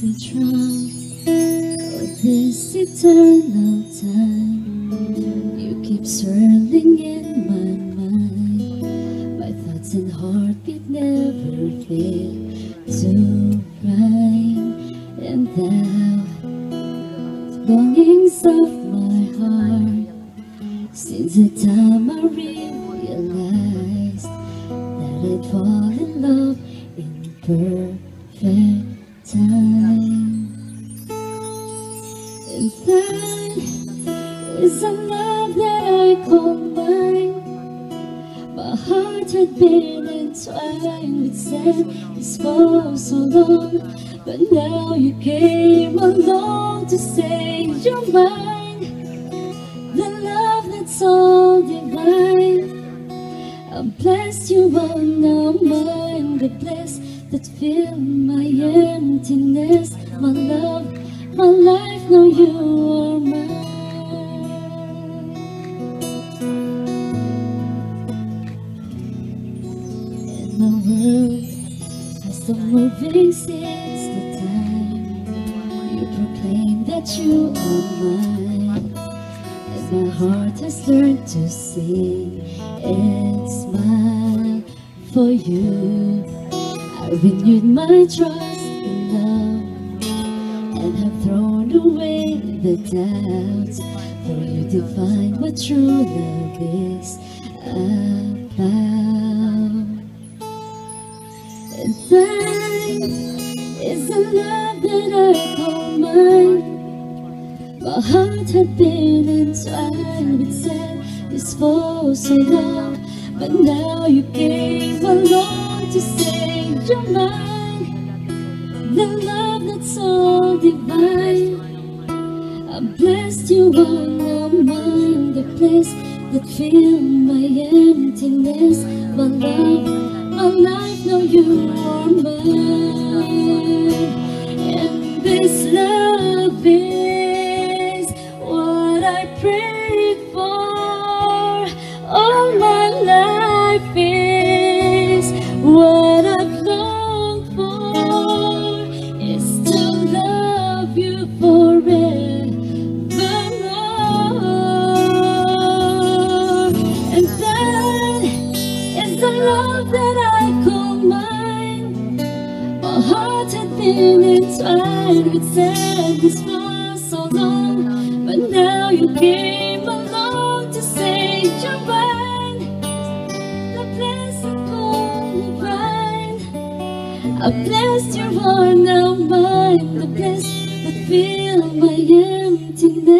this eternal time You keep swirling in my mind. My thoughts and heartbeat never fail to rhyme. And thou, longings of my heart Since the time I realized That I'd fall in love in perfect time and that is a love that I call mine. My heart had been entwined with sadness for so long, but now you came along to say you're mine. The love that's all divine. I'm blessed you are now mine, the bliss that fill my emptiness, my love my life, now you are mine. And my world has been moving since the time you proclaimed that you are mine. And my heart has learned to sing and smile for you. I renewed my trust have thrown away the doubts For you define what true love is about. And that is the love that I call mine. My heart had been entwined with sadness for so long But now you gave came along to say you're mine The love that's all divine I'm blessed you are now mine The place that fill my emptiness. My love, my life, now you are mine. And this love is what I prayed for. All my had been entwined with sadness for so long But now you came along to say you're mine. The blessed call divine I blessed your heart now mine The bliss that fill my emptiness